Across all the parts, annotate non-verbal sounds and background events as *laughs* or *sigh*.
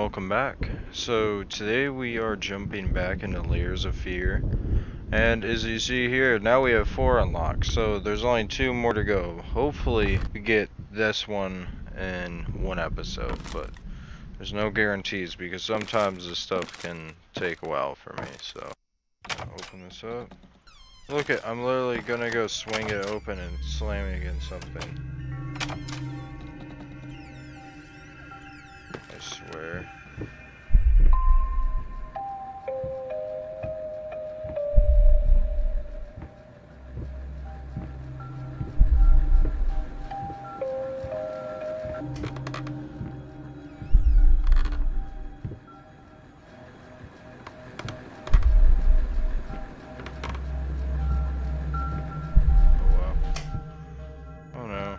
welcome back. So today we are jumping back into Layers of Fear. And as you see here, now we have four unlocked, so there's only two more to go. Hopefully we get this one in one episode, but there's no guarantees because sometimes this stuff can take a while for me, so. Open this up. Look at, I'm literally gonna go swing it open and slam it against something. Swear. Oh. Oh no.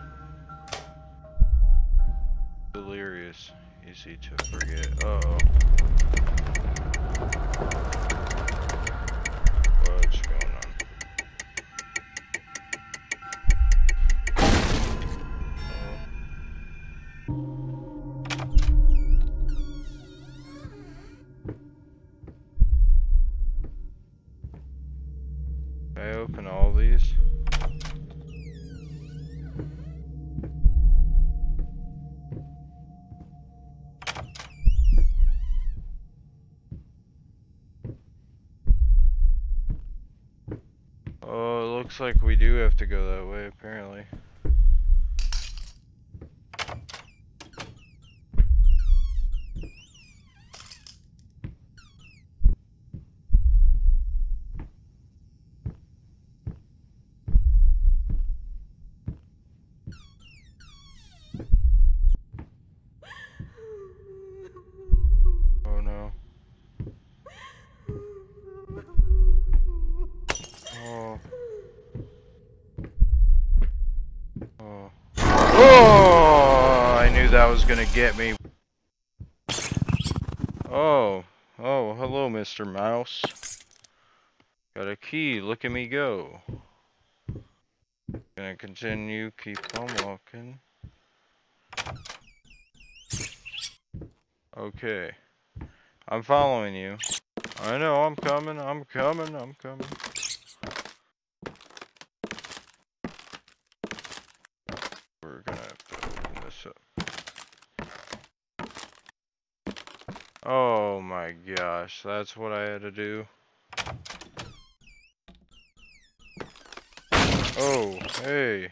Delirious. Easy to forget. Uh oh. Like we do have to go that way, apparently. Oh no. Oh. Oh. Oh! I knew that was gonna get me. Oh. Oh, hello, Mr. Mouse. Got a key. Look at me go. Gonna continue. Keep on walking. Okay. I'm following you. I know, I'm coming, I'm coming, I'm coming. We're gonna have to open this up. Oh my gosh, that's what I had to do. Oh, hey.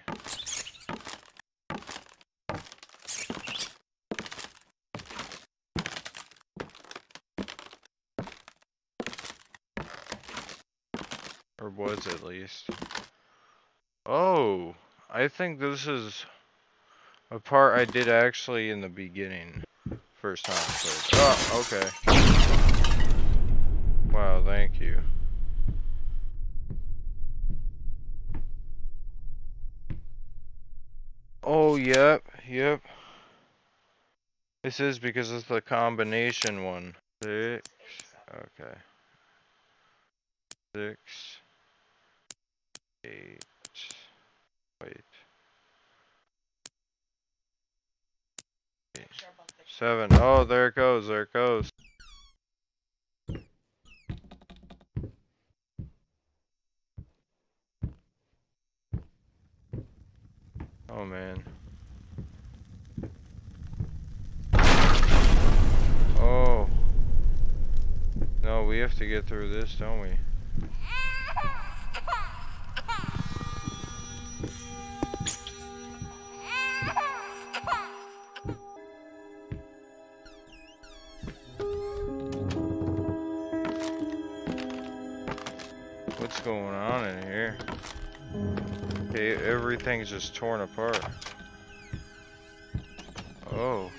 Or was at least. Oh, I think this is a part I did actually in the beginning. First time. So oh, okay. Wow, thank you. Oh, yep, yep. This is because it's the combination one. Six. Okay. Six. Eight. Wait. Eight, Seven. Oh, there it goes. There it goes. Oh man. Oh. No, we have to get through this, don't we? What's going on in here? Okay, everything's just torn apart. Oh.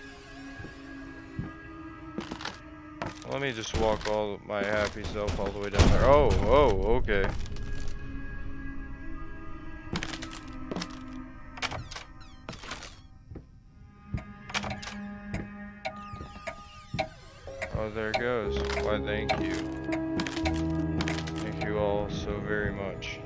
Let me just walk all my happy self all the way down there. Oh, oh, okay. Oh, there it goes. Why, thank you. Thank you all so very much.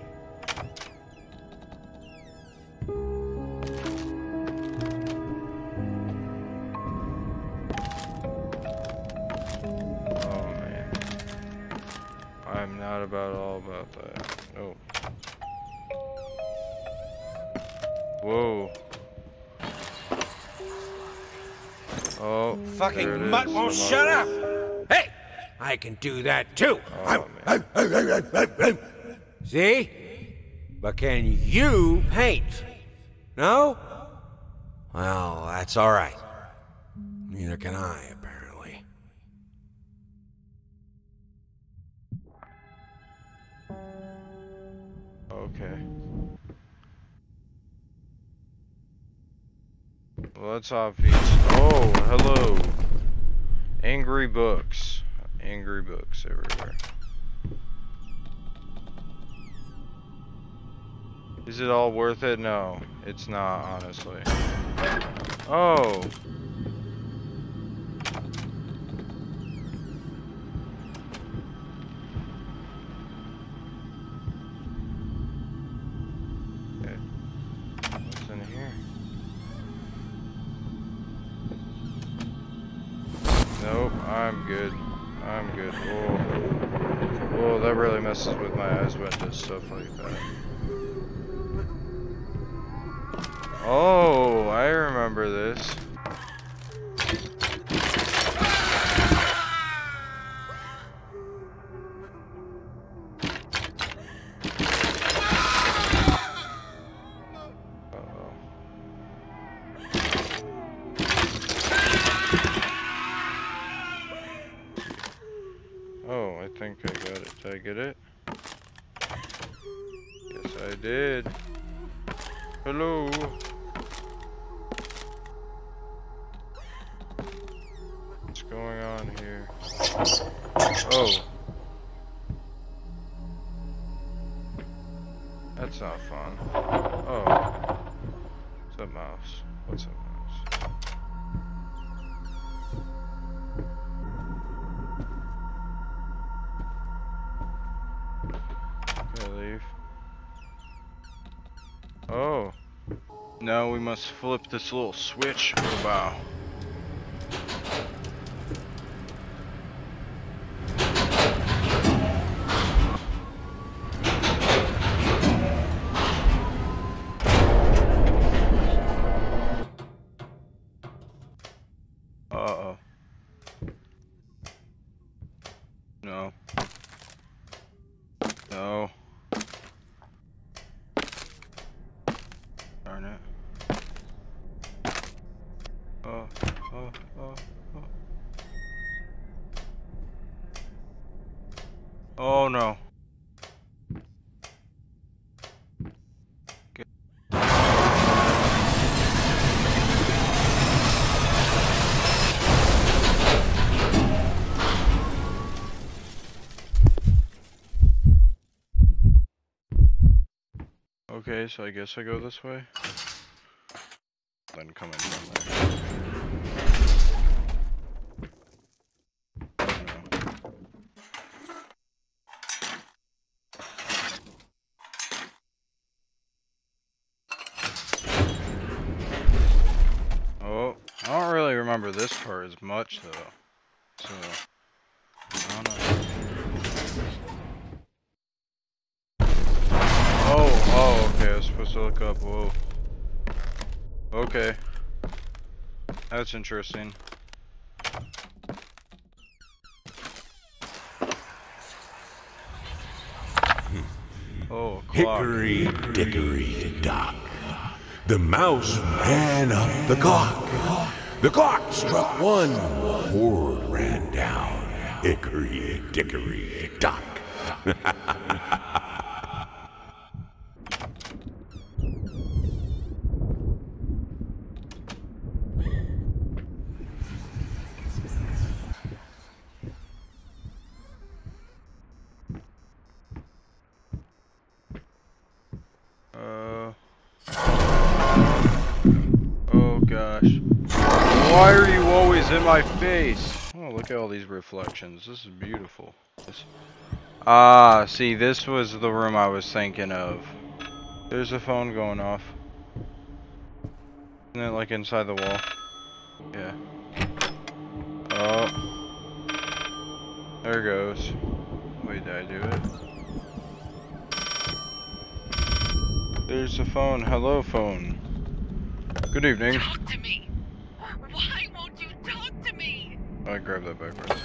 Fucking mutt won't shut up! Hey! I can do that too! Oh. See? But can you paint? No? Well, that's alright. Neither can I, apparently. Okay. Well, that's obvious. Oh, hello. Angry books. Angry books everywhere. Is it all worth it? No, it's not, honestly. Oh. I'm good. I'm good. Oh, Whoa, that really messes with my eyes when does stuff like that. Oh, I remember this. Think I got it. Did I get it? Yes, I did. Hello. What's going on here? Oh. Now we must flip this little switch. Oh, wow. Uh-oh. No. No. Darn it. Oh, oh, oh, oh. Oh no. Good. So I guess I go this way. Then come in from there. Oh, I don't really remember this part as much though. So, I don't know. Supposed look up, whoa. Okay. That's interesting. Oh, clock. Hickory dickory dock. The mouse ran up the clock. The clock struck one. Horde ran down. Hickory dickory dock. *laughs* Why are you always in my face? Oh, look at all these reflections. This is beautiful. This... Ah, see, this was the room I was thinking of. There's a phone going off. Isn't it like inside the wall? Yeah. Oh. There goes. Wait, did I do it? There's a phone. Hello, phone. Good evening. Talk to me. I grabbed that backwards.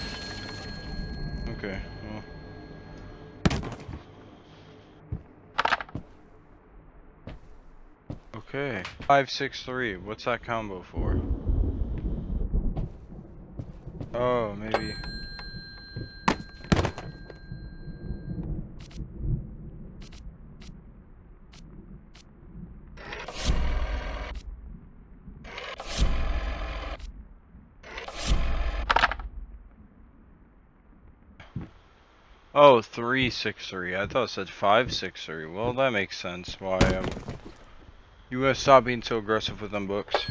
Okay, well. Okay. 563. What's that combo for? Oh, maybe. Oh, 363. I thought it said 563. Well, that makes sense why um you guys stop being so aggressive with them books.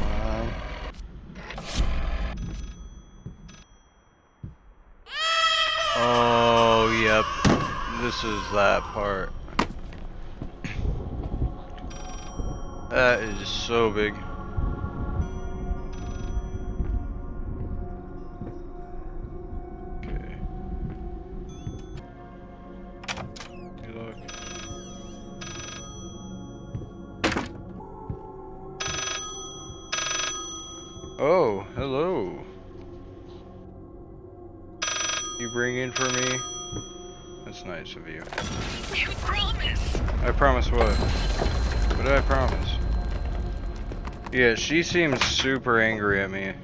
Um, Oh, yep. This is that part. That is so big. Okay. Oh, hello. You bring in for me? That's nice of you. You promise. I promise what? What did I promise? Yeah, she seems super angry at me.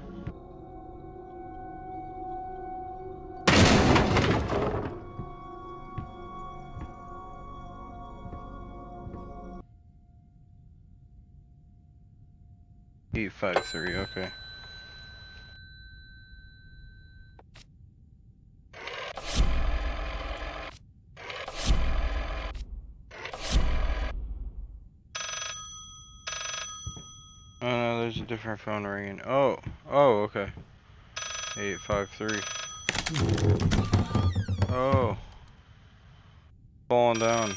Eight five three, okay. Oh no, there's a different phone ringing. Oh, oh, okay. Eight five three. Oh, falling down.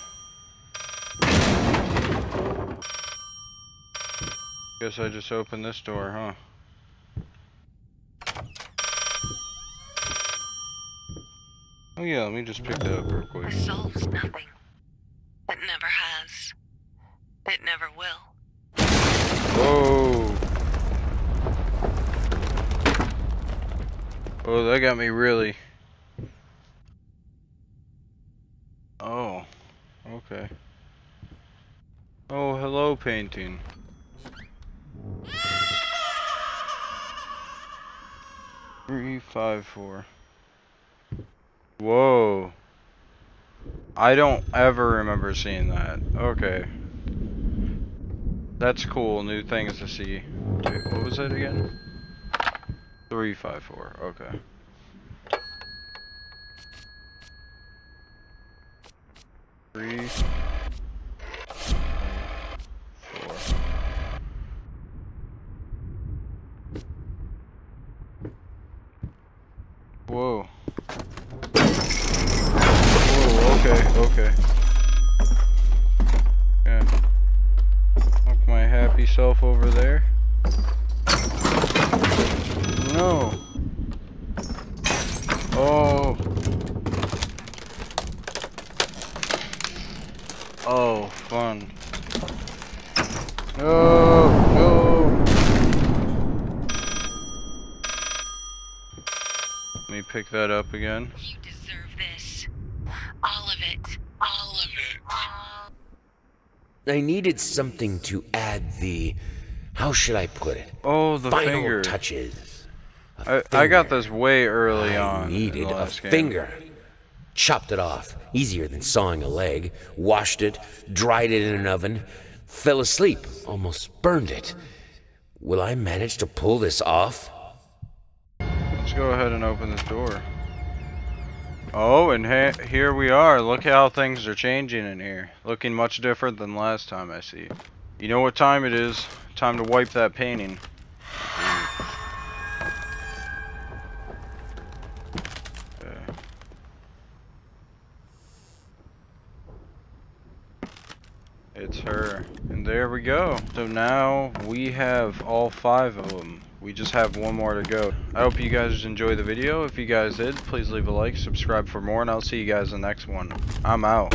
Guess I just opened this door, huh? Oh yeah, let me just pick that up real quick. This solves nothing. It never has. It never will. Whoa. Oh, that got me really. Oh, okay. Oh, hello, painting. Three, five, four. Whoa. I don't ever remember seeing that. Okay. That's cool. New things to see. Wait, what was it again? Three, five, four. Okay. Three, Oh, fun. No, no. Let me pick that up again. You deserve this. All of it. All of it. All. I needed something to add the. How should I put it? Oh, the Final finger. touches. A I, I got this way early I on. in the needed a last game. finger. Chopped it off. Easier than sawing a leg. Washed it, dried it in an oven, fell asleep, almost burned it. Will I manage to pull this off? Let's go ahead and open this door. Oh, and he here we are. Look how things are changing in here. Looking much different than last time I see. You know what time it is. Time to wipe that painting. It's her. And there we go. So now we have all five of them. We just have one more to go. I hope you guys enjoy the video. If you guys did, please leave a like, subscribe for more, and I'll see you guys in the next one. I'm out.